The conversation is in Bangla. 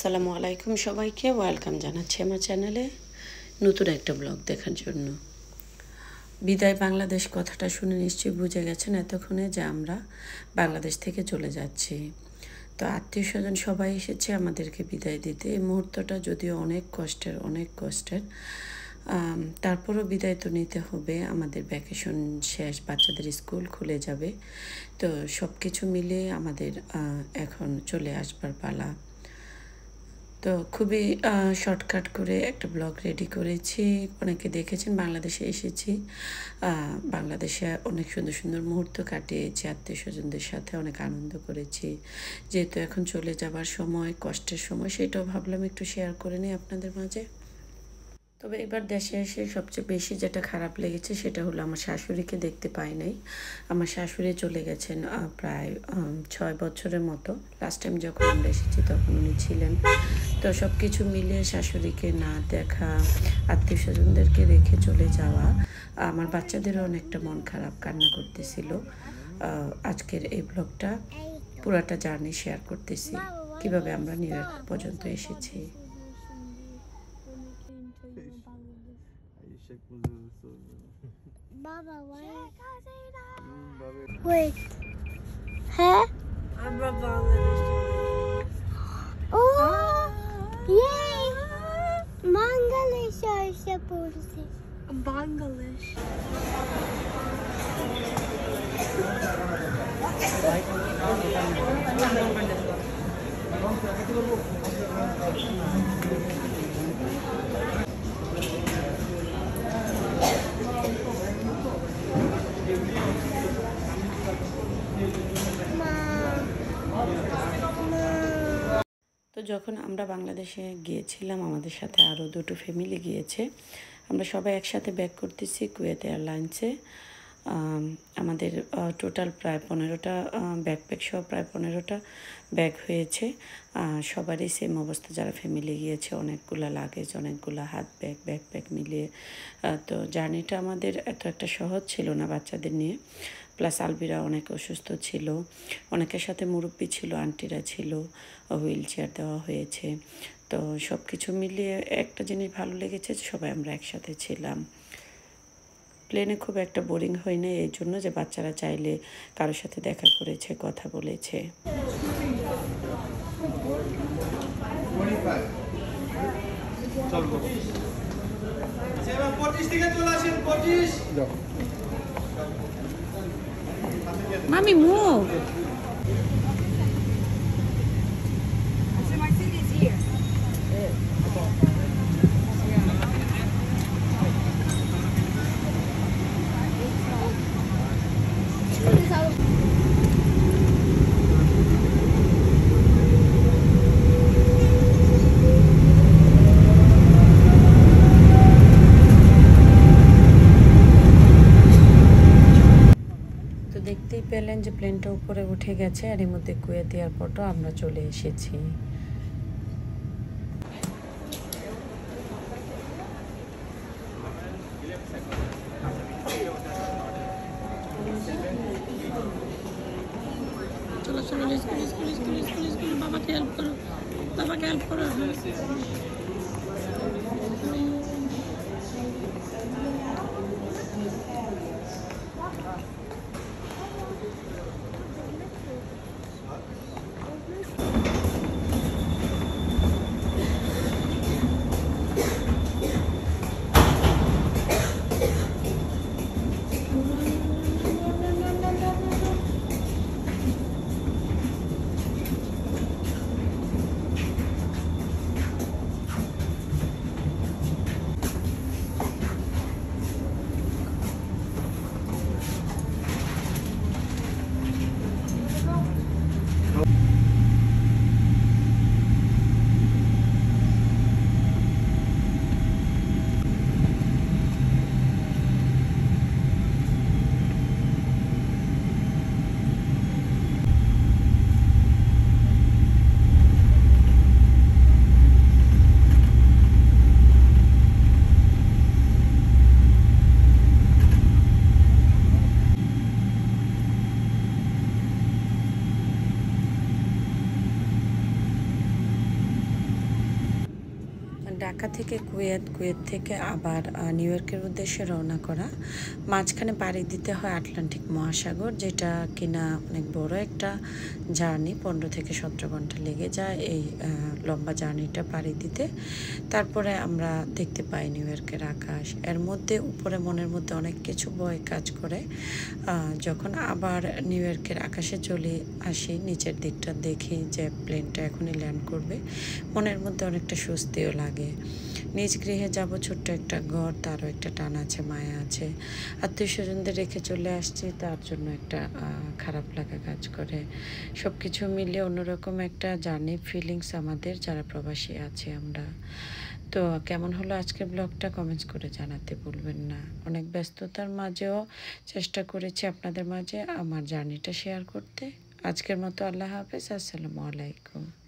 আসসালামু আলাইকুম সবাইকে। ওয়েলকাম জানাচ্ছি আমার চ্যানেলে নতুন একটা ব্লগ দেখার জন্য। বিদায় বাংলাদেশ কথাটা শুনে নিশ্চয়ই বুঝে গেছেন এতক্ষণে যে আমরা বাংলাদেশ থেকে চলে যাচ্ছি। তো আত্মীয় স্বজন সবাই এসেছে আমাদেরকে বিদায় দিতে। এই মুহূর্তটা যদিও অনেক কষ্টের অনেক কষ্টের। তারপরও বিদায় তো নিতে হবে। আমাদের ভ্যাকেশন শেষ, বাচ্চাদের স্কুল খুলে যাবে। তো সব কিছু মিলিয়ে আমাদের এখন চলে আসবার পালা। তো খুবই শর্টকাট করে একটা ব্লগ রেডি করেছি। অনেকে দেখেছেন, বাংলাদেশে এসেছি। বাংলাদেশে অনেক সুন্দর সুন্দর মুহূর্ত কাটিয়েছি আত্মীয় স্বজনদের সাথে অনেক আনন্দ করেছি। যেহেতু এখন চলে যাবার সময়, কষ্টের সময়, সেটাও ভাবলাম একটু শেয়ার করে নিই আপনাদের মাঝে। তবে এবার দেশে এসে সবচেয়ে বেশি যেটা খারাপ লেগেছে সেটা হলো আমার শাশুড়িকে দেখতে পাই নাই। আমার শাশুড়ি চলে গেছেন প্রায় ছয় বছরের মতো। লাস্ট টাইম যখন আমরা এসেছি তখন উনি ছিলেন। তো সব কিছু মিলিয়ে শাশুড়িকে না দেখা আত্মীয় স্বজনদেরকে রেখে চলে যাওয়া, আমার বাচ্চাদেরও অনেকটা মন খারাপ কান্না করতেছিল। আজকের এই ব্লগটা পুরাটা জার্নি শেয়ার করতেছি। কীভাবে আমরা নিউ পর্যন্ত এসেছি। Baba, why? Hmm. Wait. Huh? I'm from Bangladesh. Oh! Yay! Bangladesh are policy. Bangladesh. Mom. যখন আমরা বাংলাদেশে গিয়েছিলাম আমাদের সাথে আরও দুটো ফ্যামিলি গিয়েছে। আমরা সবাই একসাথে ব্যাক করতেছি কুয়েত এয়ারলাইন্সে আম, আমাদের টোটাল প্রায় পনেরোটা ব্যাকপ্যাক সহ প্রায় পনেরোটা ব্যাগ হয়েছে। সবারই সেম অবস্থা যারা ফ্যামিলি গিয়েছে অনেকগুলা লাগেজ অনেকগুলা হাত ব্যাগ ব্যাকপ্যাক মিলিয়ে। তো জার্নিটা আমাদের এত একটা সহজ ছিল না বাচ্চাদের নিয়ে। প্লাস আলবিরা অনেক অসুস্থ ছিল। অনেকের সাথে মুরব্বি ছিল আন্টিরা ছিল হুইল চেয়ার দেওয়া হয়েছে। তো সব কিছু মিলিয়ে একটা জিনিস ভালো লেগেছে সবাই আমরা একসাথে ছিলাম। প্লেনে খুব একটা বোরিং হয় না এই জন্য যে বাচ্চারা চাইলে কারোর সাথে দেখা করেছে কথা বলেছে। মামি মুভ তো পেলেন যে প্লেনটা উপরে উঠে গেছে, আর এর মধ্যে কুয়েত এয়ারপোর্টও আমরা চলে এসেছি। বাবাকে হেল্প করো, বাবাকে হেল্প করো। ঢাকা থেকে কুয়েত কুয়েত থেকে আবার নিউ ইয়র্কের উদ্দেশ্যে রওনা করা। মাঝখানে পাড়ি দিতে হয় আটলান্টিক মহাসাগর, যেটা কিনা অনেক বড় একটা জার্নি, পনেরো থেকে সতেরো ঘণ্টা লেগে যায় এই লম্বা জার্নিটা পাড়ি দিতে। তারপরে আমরা দেখতে পাই নিউ ইয়র্কের আকাশ। এর মধ্যে, উপরে মনের মধ্যে অনেক কিছু বয় কাজ করে। যখন আবার নিউ ইয়র্কের আকাশে চলে আসি, নিচের দিকটা দেখি যে প্লেনটা এখনই ল্যান্ড করবে। মনের মধ্যে অনেকটা স্বস্তিও লাগে। নিজ গৃহে যাব, ছোট্ট একটা ঘর, তারও একটা টান আছে, মায়া আছে। আত্মীয় স্বজনদের রেখে চলে আসছি, তার জন্য একটা খারাপ লাগা কাজ করে। সব কিছু মিলিয়ে অন্যরকম একটা জার্নি ফিলিংস আমাদের, যারা প্রবাসী আছে আমরা। তো কেমন হলো আজকের ব্লগটা কমেন্টস করে জানাতে ভুলবেন না। অনেক ব্যস্ততার মাঝেও চেষ্টা করেছি আপনাদের মাঝে আমার জার্নিটা শেয়ার করতে। আজকের মতো আল্লাহ হাফেজ, আসসালামু আলাইকুম।